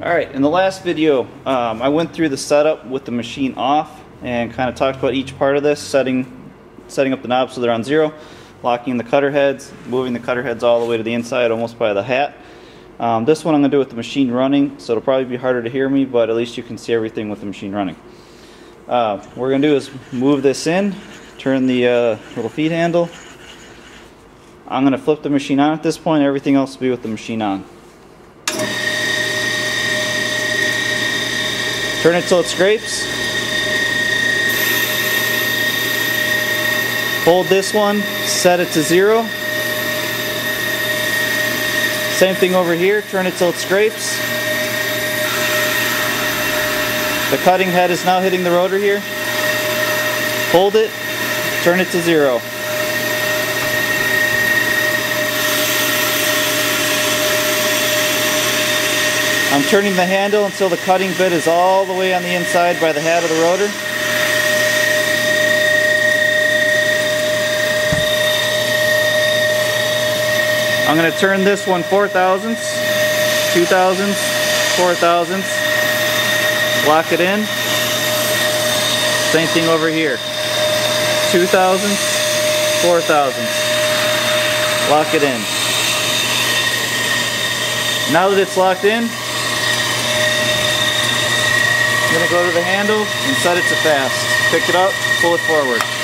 Alright, in the last video, um, I went through the setup with the machine off and kind of talked about each part of this, setting, setting up the knobs so they're on zero, locking the cutter heads, moving the cutter heads all the way to the inside almost by the hat. Um, this one I'm going to do with the machine running, so it'll probably be harder to hear me, but at least you can see everything with the machine running. Uh, what we're going to do is move this in, turn the uh, little feed handle. I'm going to flip the machine on at this point, everything else will be with the machine on. Turn it till it scrapes. Hold this one, set it to zero. Same thing over here, turn it till it scrapes. The cutting head is now hitting the rotor here. Hold it, turn it to zero. I'm turning the handle until the cutting bit is all the way on the inside by the head of the rotor. I'm going to turn this one 4 thousandths, 2 thousandths, 4 thousandths, lock it in. Same thing over here. 2 thousandths, 4 thousandths, lock it in. Now that it's locked in, I'm going to go to the handle and set it to fast. Pick it up, pull it forward.